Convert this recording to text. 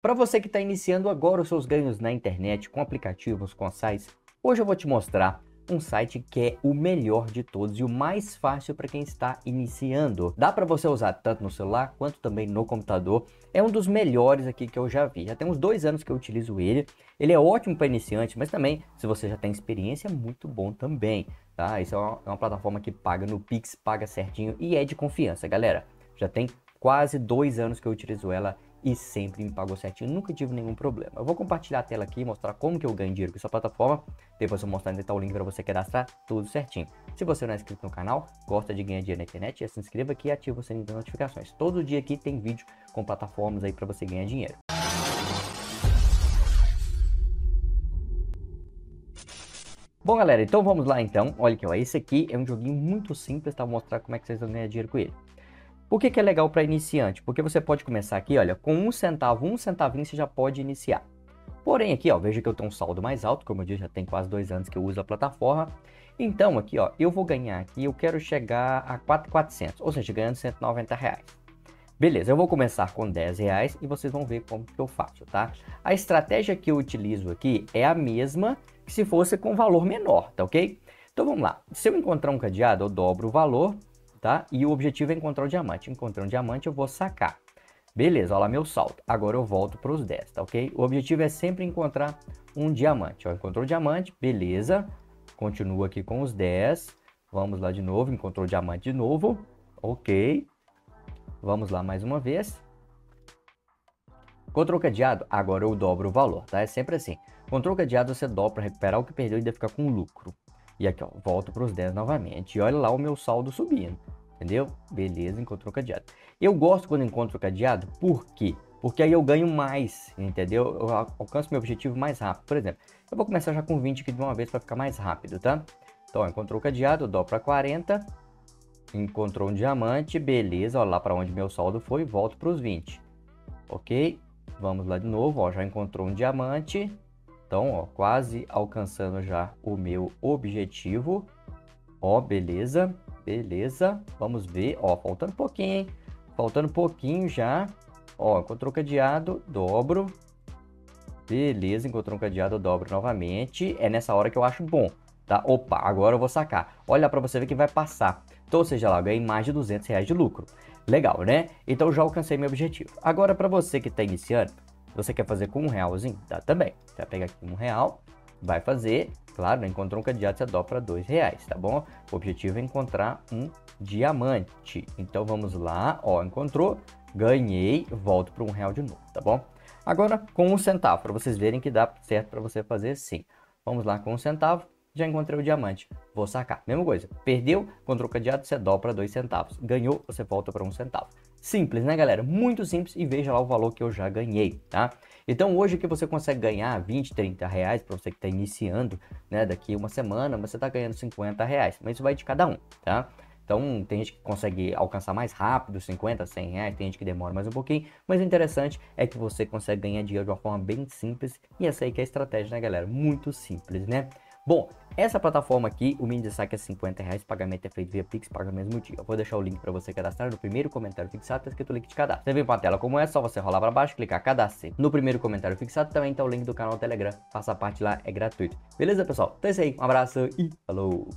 Para você que está iniciando agora os seus ganhos na internet com aplicativos, com sites, hoje eu vou te mostrar um site que é o melhor de todos e o mais fácil para quem está iniciando. Dá para você usar tanto no celular quanto também no computador. É um dos melhores aqui que eu já vi. Já tem uns dois anos que eu utilizo ele. Ele é ótimo para iniciante, mas também se você já tem experiência é muito bom também. Tá? Isso é uma, é uma plataforma que paga no Pix, paga certinho e é de confiança, galera. Já tem quase dois anos que eu utilizo ela e sempre me pagou certinho, nunca tive nenhum problema. Eu vou compartilhar a tela aqui mostrar como que eu ganho dinheiro com essa plataforma, depois eu mostrar onde está o link para você cadastrar, tudo certinho. Se você não é inscrito no canal, gosta de ganhar dinheiro na internet, já se inscreva aqui e ativa o sininho das notificações. Todo dia aqui tem vídeo com plataformas aí para você ganhar dinheiro. Bom galera, então vamos lá então, olha aqui ó, esse aqui é um joguinho muito simples, tá? Vou mostrar como é que vocês vão ganhar dinheiro com ele. Por que, que é legal para iniciante? Porque você pode começar aqui, olha, com um centavo, um centavinho você já pode iniciar. Porém aqui, ó, veja que eu tenho um saldo mais alto, como eu disse, já tem quase dois anos que eu uso a plataforma. Então aqui, ó, eu vou ganhar aqui, eu quero chegar a 4,400, ou seja, ganhando 190 reais. Beleza, eu vou começar com 10 reais e vocês vão ver como que eu faço, tá? A estratégia que eu utilizo aqui é a mesma que se fosse com valor menor, tá ok? Então vamos lá, se eu encontrar um cadeado, eu dobro o valor, tá? E o objetivo é encontrar o diamante. Encontrei um diamante, eu vou sacar. Beleza, olha lá meu saldo. Agora eu volto para os 10, tá ok? O objetivo é sempre encontrar um diamante. Ó, encontrou o diamante, beleza. Continua aqui com os 10. Vamos lá de novo, encontrou o diamante de novo. Ok. Vamos lá mais uma vez. Encontrou o cadeado, agora eu dobro o valor, tá? É sempre assim. Encontrou o cadeado, você dobra para recuperar o que perdeu e ainda ficar com lucro. E aqui, ó, volto para os 10 novamente. E olha lá o meu saldo subindo. Entendeu? Beleza, encontrou o cadeado. Eu gosto quando encontro o cadeado, por quê? Porque aí eu ganho mais, entendeu? Eu alcanço meu objetivo mais rápido. Por exemplo, eu vou começar já com 20 aqui de uma vez para ficar mais rápido, tá? Então, encontrou o cadeado, dou para 40. Encontrou um diamante, beleza. Olha lá para onde meu saldo foi, volto para os 20. Ok? Vamos lá de novo, ó, já encontrou um diamante. Então, ó, quase alcançando já o meu objetivo. Ó, beleza, beleza. Vamos ver, ó, faltando pouquinho, hein? Faltando pouquinho já. Ó, encontrou cadeado, dobro. Beleza, encontrou um cadeado, dobro novamente. É nessa hora que eu acho bom, tá? Opa, agora eu vou sacar. Olha para você ver que vai passar. Então, ou seja lá, eu ganhei mais de 200 reais de lucro. Legal, né? Então, já alcancei meu objetivo. Agora, para você que está iniciando, você quer fazer com um realzinho? Dá também. Você vai pegar aqui um real, vai fazer, claro, né? encontrou um cadeado, você dobra para dois reais, tá bom? O objetivo é encontrar um diamante. Então vamos lá, ó, encontrou, ganhei, volto para um real de novo, tá bom? Agora com um centavo, para vocês verem que dá certo para você fazer sim. Vamos lá com um centavo, já encontrei o diamante, vou sacar. Mesma coisa, perdeu, encontrou o cadeado, você dobra para dois centavos. Ganhou, você volta para um centavo. Simples, né, galera? Muito simples e veja lá o valor que eu já ganhei, tá? Então, hoje que você consegue ganhar 20, 30 reais para você que está iniciando, né? Daqui uma semana você está ganhando 50 reais, mas isso vai de cada um, tá? Então, tem gente que consegue alcançar mais rápido, 50, 100 reais, tem gente que demora mais um pouquinho, mas o interessante é que você consegue ganhar dinheiro de uma forma bem simples e essa aí que é a estratégia, né, galera? Muito simples, né? Bom, essa plataforma aqui, o mini saque é 50 reais, pagamento é feito via Pix, paga no mesmo dia. Eu vou deixar o link para você cadastrar no primeiro comentário fixado, tá escrito o link de cadastro. Você vem para uma tela como essa, só você rolar para baixo, clicar cadastre. No primeiro comentário fixado também tá o link do canal Telegram, faça parte lá, é gratuito. Beleza, pessoal? Então é isso aí, um abraço e falou!